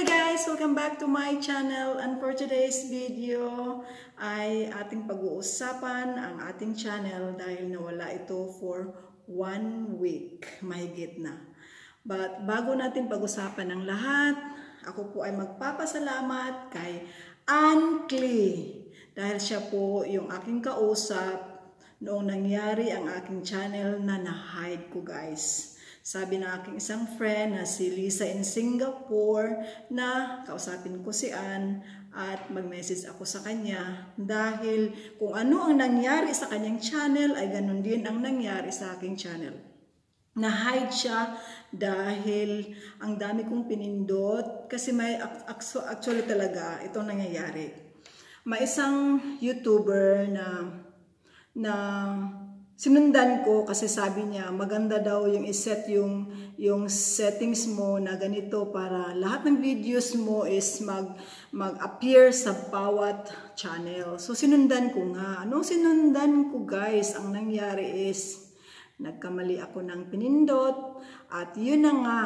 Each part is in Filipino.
Hi guys! Welcome back to my channel and for today's video ay ating pag-uusapan ang ating channel dahil nawala ito for one week, mahigit na. But bago natin pag-usapan ang lahat, ako po ay magpapasalamat kay Ann Klee dahil siya po yung aking kausap noong nangyari ang aking channel na na-hide ko guys. Sabi ng aking isang friend na si Lisa in Singapore na kausapin ko si Ann at mag-message ako sa kanya dahil kung ano ang nangyari sa kanyang channel ay ganun din ang nangyari sa aking channel. Na-hide siya dahil ang dami kong pinindot kasi may actually talaga itong nangyayari. May isang YouTuber na na sinundan ko kasi sabi niya maganda daw yung iset yung yung settings mo na ganito para lahat ng videos mo is mag mag-appear sa bawat channel. So sinundan ko nga. Ano sinundan ko guys, ang nangyari is nagkamali ako ng pinindot at yun na nga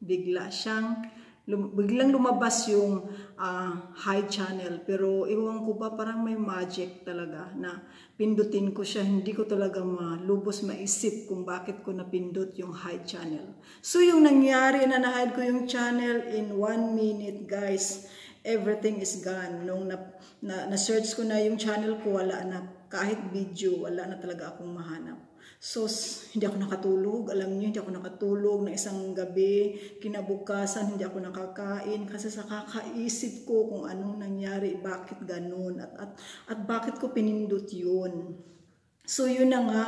bigla siyang lum, biglang lumabas yung uh, high channel. Pero iwan ko ba parang may magic talaga na pindutin ko siya. Hindi ko talaga malubos maisip kung bakit ko napindot yung high channel. So yung nangyari na na-hide ko yung channel in one minute guys, everything is gone. Nung na, na, na-search ko na yung channel ko, wala na kahit video, wala na talaga akong mahanap. So, hindi ako nakatulog. Alam niyo, hindi ako nakatulog na isang gabi. Kinabukasan, hindi ako nakakain kasi sa kakaisip ko kung anong nangyari, bakit ganun, at, at, at bakit ko pinindot yun. So yun na nga,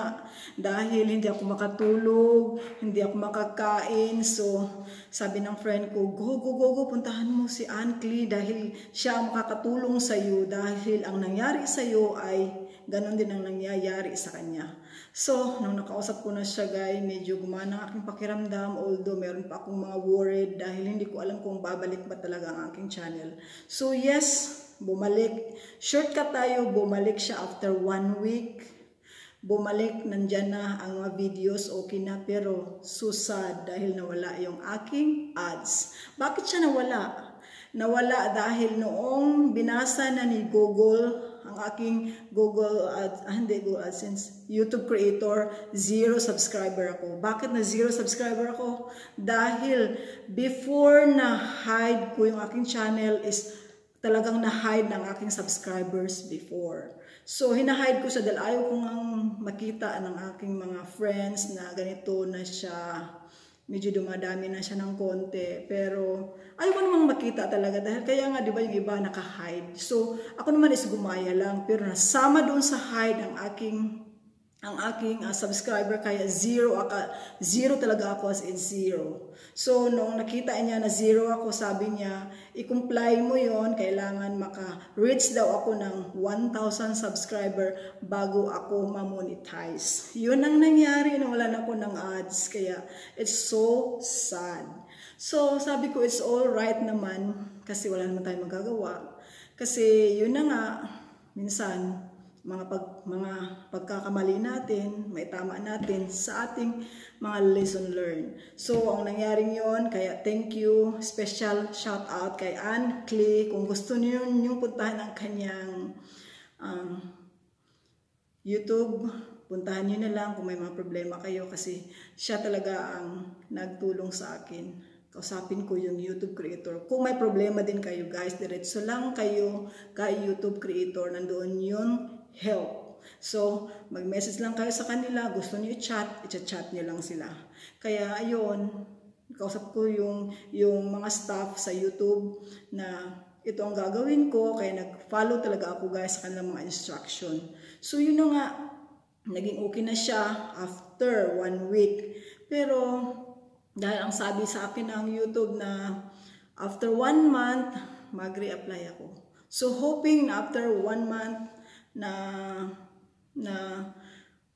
dahil hindi ako makatulog, hindi ako makakain, so sabi ng friend ko, go, go, go, go, puntahan mo si Clee dahil siya ang makakatulong sa iyo dahil ang nangyari sa iyo ay ganon din ang nangyayari sa kanya. So, nung nakausap ko na siya guys, medyo gumana ang aking pakiramdam, although meron pa akong mga worried dahil hindi ko alam kung babalik ba talaga ang aking channel. So yes, bumalik. Shortcut tayo, bumalik siya after one week bumalik, nandyan na ang mga videos, okay na, pero susad dahil nawala yung aking ads. Bakit siya nawala? Nawala dahil noong binasa na ni Google, ang aking Google Ads, ah, hindi Google AdSense, YouTube creator, zero subscriber ako. Bakit na zero subscriber ako? Dahil before na hide ko yung aking channel is talagang na-hide ng aking subscribers before. So, hinahide ko siya dahil ayaw ko nga makita ng aking mga friends na ganito na siya, medyo dumadami na siya ng konti. Pero, ayaw ko namang makita talaga dahil kaya nga, di ba, yung iba naka-hide. So, ako naman is gumaya lang. Pero nasama doon sa hide ang aking ang aking uh, subscriber kaya zero aka zero talaga ako as in zero. So nung nakita niya na zero ako, sabi niya, i-comply mo 'yon, kailangan maka-reach daw ako ng 1,000 subscriber bago ako ma-monetize. 'Yun ang nangyari na wala na ako ng ads kaya it's so sad. So sabi ko it's all right naman kasi wala naman tayong magagawa. Kasi yun na nga minsan mga pag mga pagkakamali natin, may tama natin sa ating mga lesson learned. So, ang nangyaring yon kaya thank you, special shout out kay Ann Clay. Kung gusto niyo yung puntahan ang kanyang um, YouTube, puntahan niyo na lang kung may mga problema kayo kasi siya talaga ang nagtulong sa akin kausapin ko yung YouTube creator. Kung may problema din kayo guys, diretso lang kayo kay YouTube creator. Nandoon yung help. So, mag-message lang kayo sa kanila, gusto niyo i-chat, i-chat niyo lang sila. Kaya ayun, kausap ko yung, yung mga staff sa YouTube na ito ang gagawin ko, kaya nag-follow talaga ako guys sa kanilang mga instruction. So yun nga, naging okay na siya after one week. Pero dahil ang sabi sa akin ng YouTube na after one month, mag-reapply ako. So hoping na after one month, na na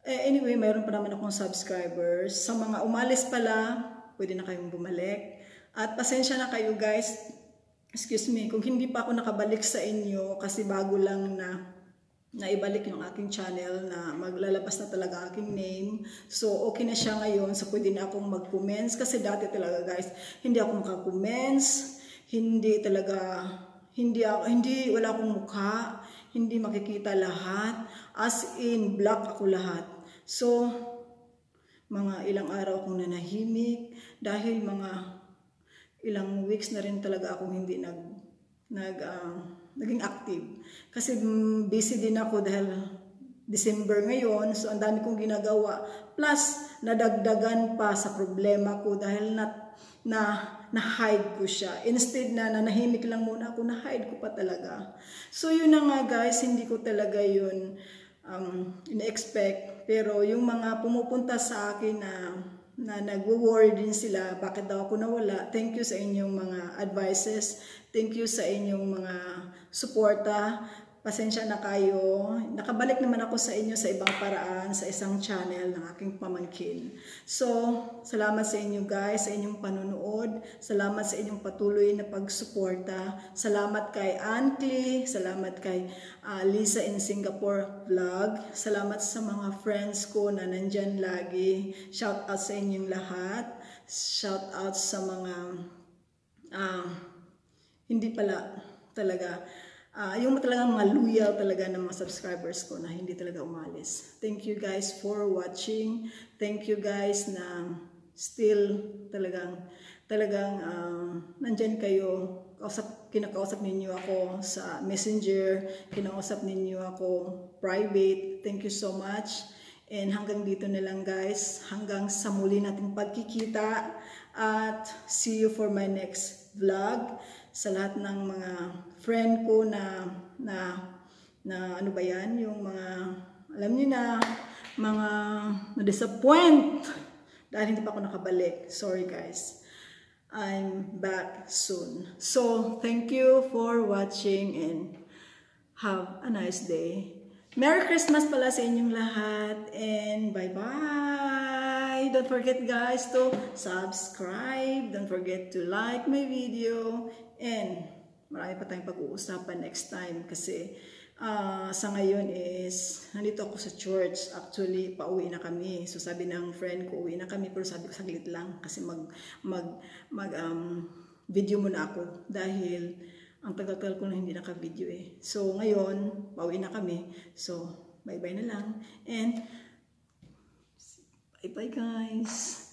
eh, anyway, mayroon pa naman akong subscribers. Sa mga umalis pala, pwede na kayong bumalik. At pasensya na kayo guys, excuse me, kung hindi pa ako nakabalik sa inyo kasi bago lang na naibalik yung aking channel na maglalabas na talaga aking name. So, okay na siya ngayon. So, pwede na akong mag-comments kasi dati talaga guys, hindi ako makakomments hindi talaga hindi ako, hindi wala akong mukha, hindi makikita lahat, as in black ako lahat. So mga ilang araw akong nanahimik dahil mga ilang weeks na rin talaga akong hindi nag nag uh, naging active. Kasi busy din ako dahil December ngayon, so ang dami kong ginagawa. Plus, nadagdagan pa sa problema ko dahil na, na, na-hide ko siya. Instead na nanahimik lang muna ako, na-hide ko pa talaga. So yun na nga guys, hindi ko talaga yun um, in-expect. Pero yung mga pumupunta sa akin na na nagwo-worry din sila, bakit daw ako nawala. Thank you sa inyong mga advices. Thank you sa inyong mga suporta. Pasensya na kayo. Nakabalik naman ako sa inyo sa ibang paraan, sa isang channel ng aking pamangkin. So, salamat sa inyo guys, sa inyong panunood. Salamat sa inyong patuloy na pagsuporta. Salamat kay Auntie. Salamat kay uh, Lisa in Singapore vlog. Salamat sa mga friends ko na nandyan lagi. Shout out sa inyong lahat. Shout out sa mga uh, hindi pala talaga uh, yung talagang mga loyal talaga ng mga subscribers ko na hindi talaga umalis. Thank you guys for watching. Thank you guys na still talagang talagang um, nandyan kayo. Kausap, kinakausap ninyo ako sa messenger. Kinakausap ninyo ako private. Thank you so much. And hanggang dito na lang guys. Hanggang sa muli nating pagkikita. At see you for my next vlog sa lahat ng mga friend ko na na na ano ba yan yung mga alam niyo na mga na-disappoint dahil hindi pa ako nakabalik. Sorry guys. I'm back soon. So, thank you for watching and have a nice day. Merry Christmas pala sa inyong lahat and bye-bye! Don't forget guys to subscribe. Don't forget to like my video and marami pa tayong pag-uusapan next time kasi uh, sa ngayon is nandito ako sa church. Actually, pauwi na kami. So sabi ng friend ko, uwi na kami pero sabi ko saglit lang kasi mag mag mag um, video muna ako dahil ang tagal-tagal ko na hindi naka-video eh. So, ngayon, pauwi na kami. So, bye-bye na lang. And, bye-bye guys.